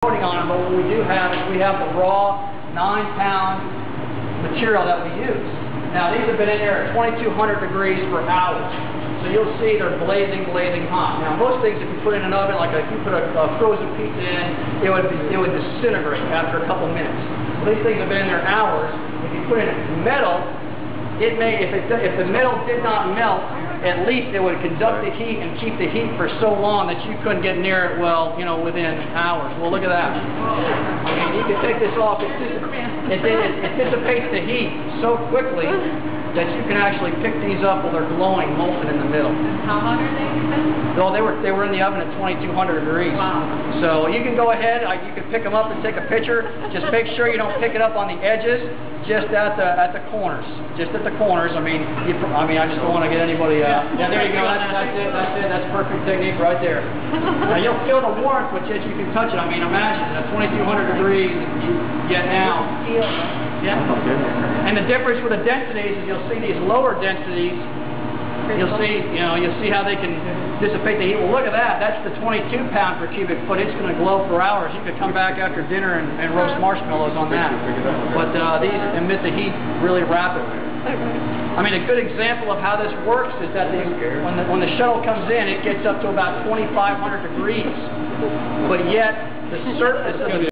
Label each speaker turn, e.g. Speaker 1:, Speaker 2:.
Speaker 1: coating on them, but what we do have is we have the raw nine pound material that we use. Now these have been in there at 2200 degrees for hours. So you'll see they're blazing, blazing hot. Now most things if you put in an oven, like if you put a, a frozen pizza in, it would, it would disintegrate after a couple minutes. Well, these things have been in there hours. If you put in metal, it may, if, it, if the metal did not melt, at least it would conduct the heat and keep the heat for so long that you couldn't get near it, well, you know, within hours. Well, look at that. I mean, you can take this off. It, it, it, it dissipates the heat so quickly that you can actually pick these up while they're glowing, molten in the middle.
Speaker 2: How hot are they?
Speaker 1: No, they were they were in the oven at 2,200 degrees.
Speaker 2: Wow.
Speaker 1: So you can go ahead. Uh, you can pick them up and take a picture. Just make sure you don't pick it up on the edges, just at the at the corners, just at the corners. I mean, you, I mean, I just don't want to get anybody. Uh, yeah, there you go. That's, that's it. That's it. That's perfect technique right there. now you'll feel the warmth, but yet you can touch it. I mean, imagine at 2,200 degrees. Yet now. Yeah. And the difference with the densities is you'll see these lower densities. You'll see, you know, you'll see how they can dissipate the heat. Well, look at that. That's the 22 pound per cubic foot. It's going to glow for hours. You could come back after dinner and, and roast marshmallows on that. But uh, these emit the heat really rapidly. I mean, a good example of how this works is that the, when, the, when the shuttle comes in, it gets up to about 2,500 degrees. But yet, the surface of the